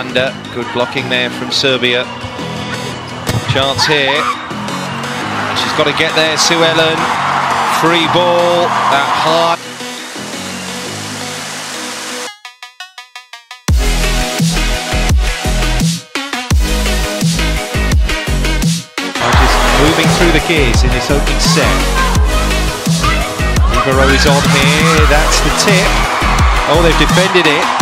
Good blocking there from Serbia. Chance here. She's got to get there, Suelen. Free ball, that high. Just moving through the gears in this opening set. Libero is on here, that's the tip. Oh, they've defended it.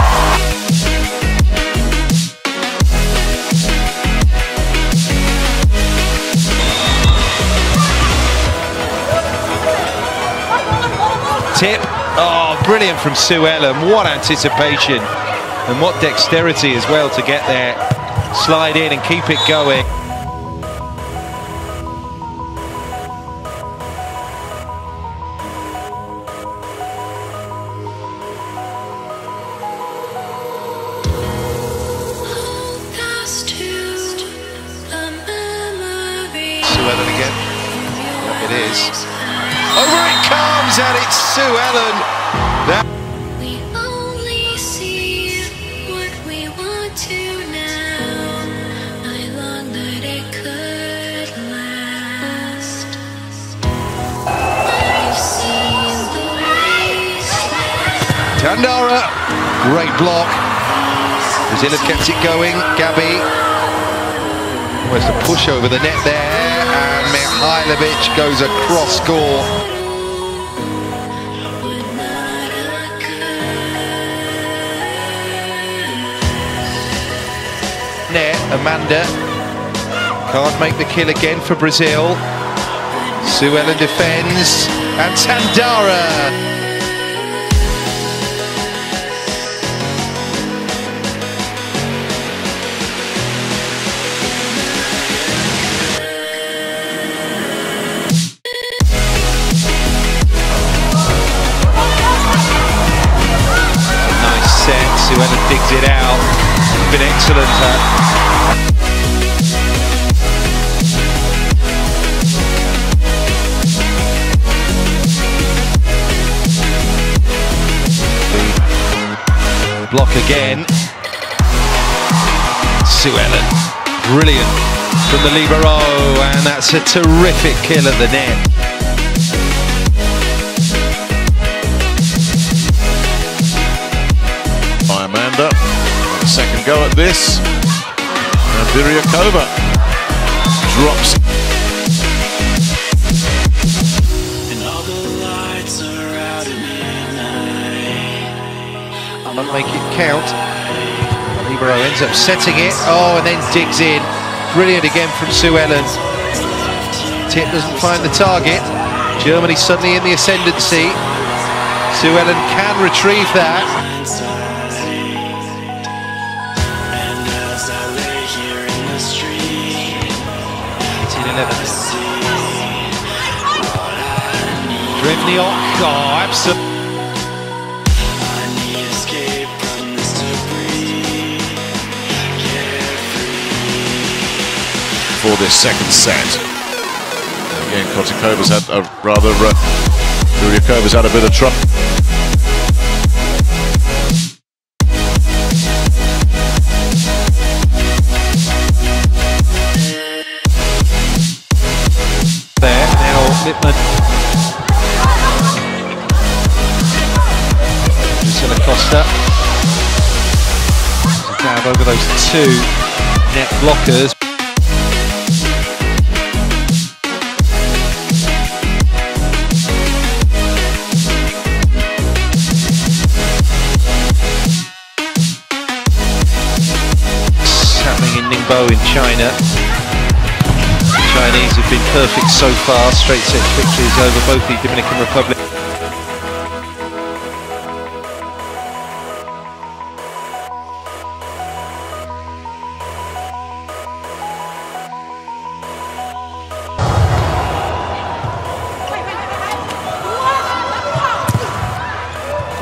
Tip. Oh, brilliant from Suelen. What anticipation and what dexterity as well to get there, slide in and keep it going. Suelen again. Yep, it is. Over it and it's Suelen. That We only see what we want to now. I long that it could last. I've seen the wasteland. Tandara, great block. Brazil have kept it going. Gabby, almost a push over the net there, and Mihailovic goes across score. Amanda can't make the kill again for Brazil. Suelen defends, and Tandara. Nice set. Suelen digs it out. Been excellent. Her. Block again. Suelen. Brilliant from the libero, and that's a terrific kill at the net. by Amanda. Second go at this. And Viriakova drops. Make it count. Libero ends up setting it. Oh, and then digs in. Brilliant again from Suelen. Tip doesn't find the target. Germany suddenly in the ascendancy. Suelen can retrieve that. And as I for this second set. Again, Kotikova's had a rather. Uh, Viriakova's had a bit of trouble. there. Now Lippmann. Drussyla Costa. Grab over those two net blockers. Happening in China. The Chinese have been perfect so far. Straight set victories over both the Dominican Republic.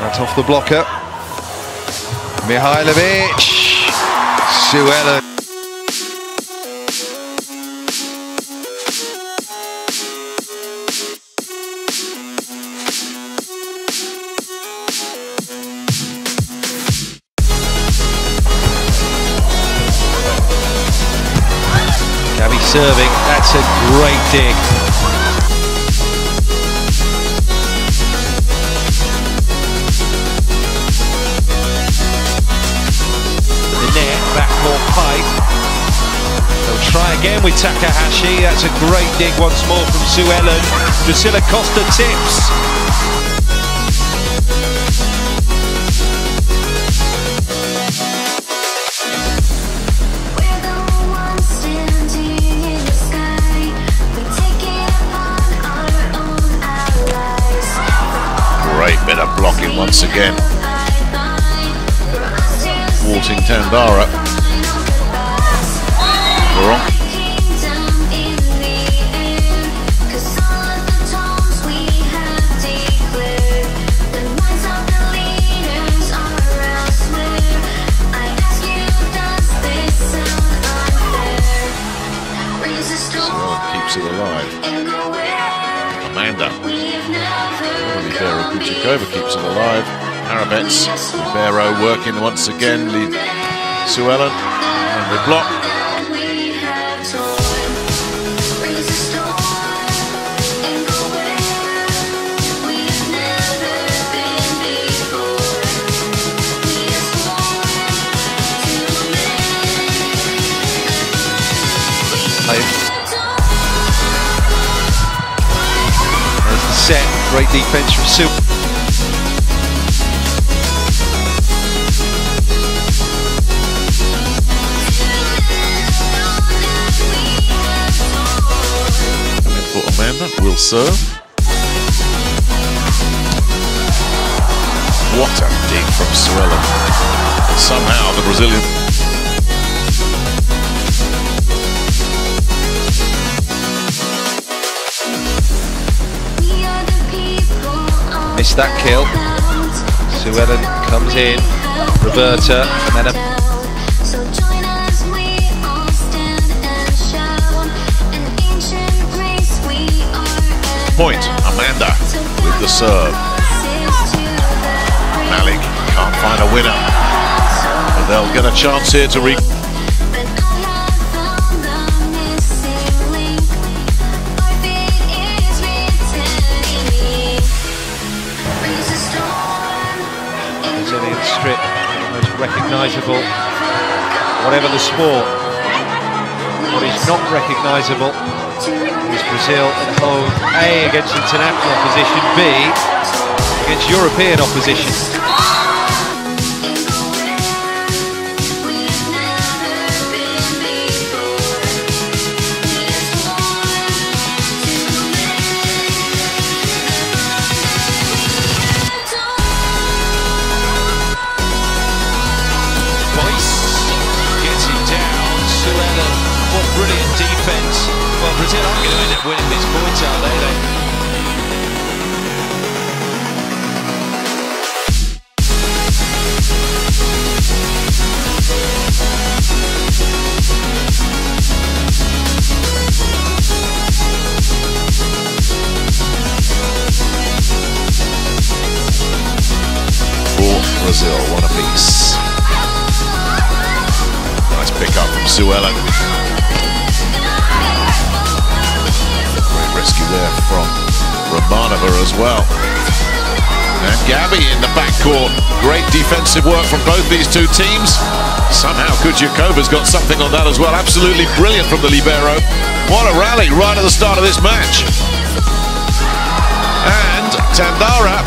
That's off the blocker. Mihailovic. Sue That's a great dig. The net, backcourt pipe. They'll try again with Takahashi. That's a great dig once more from Sue Ellen. Drussyla Costa tips. Once again. Walting Tandara. Wrong. Keeps it alive. Amanda. Libero Kuchikova keeps it alive. Arabets, Libero working once again. Li- Suelen, and the block. Great defense from Sue. Coming for Amanda, will serve. What a dig from Suelen. Somehow the Brazilian that kill. Suelen comes in. Roberta, and then a So join us, we all stand and shout. An ancient grace we are. point. Amanda with the serve. Malik can't find a winner. But they'll get a chance here to re. Recognisable. Whatever the sport, what is not recognisable is Brazil at home, A against international opposition, B against European opposition. Defence. Well, Brazil aren't going to end up winning this points out there. They, As well. And Gabby in the backcourt. Great defensive work from both these two teams. Somehow Kujakova's got something on that as well. Absolutely brilliant from the Libero. What a rally right at the start of this match. And Tandara